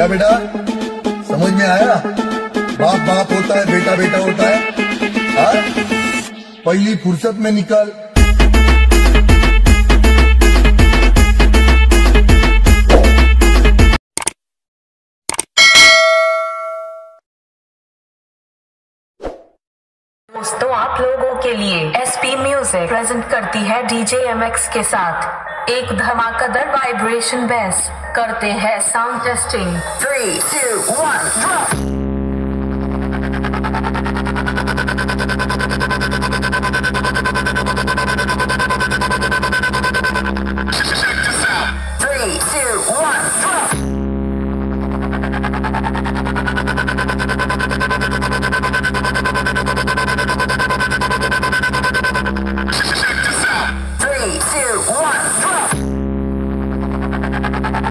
क्या बेटा? समझ में आया? बाप बाप होता है बेटा बेटा होता है। हाँ? पहली फुर्सत में निकल। दोस्तों, आप लोगों के लिए एसपी म्यूज़िक प्रेजेंट करती है डीजे एमएक्स के साथ। एक धमाकेदार वाइब्रेशन बेस करते हैं sound testing three two one two, one,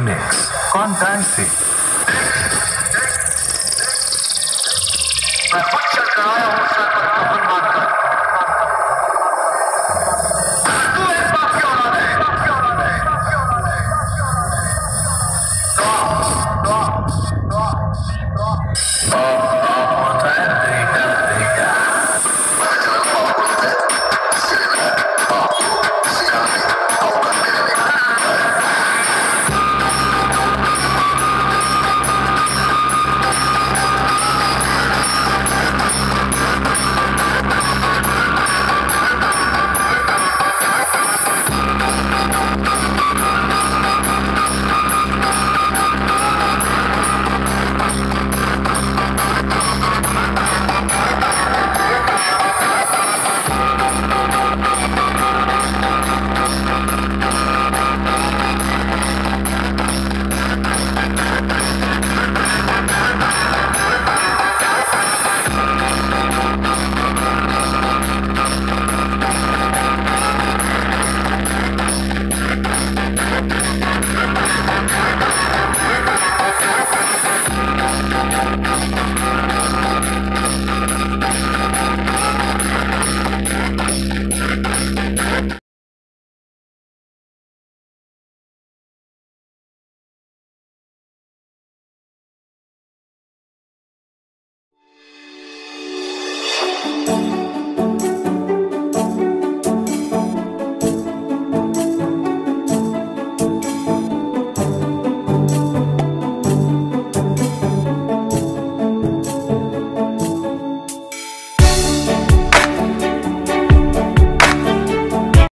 remix कॉन्टाइसी मैं खुद चल कर आया हूँ सर पर तो बात कर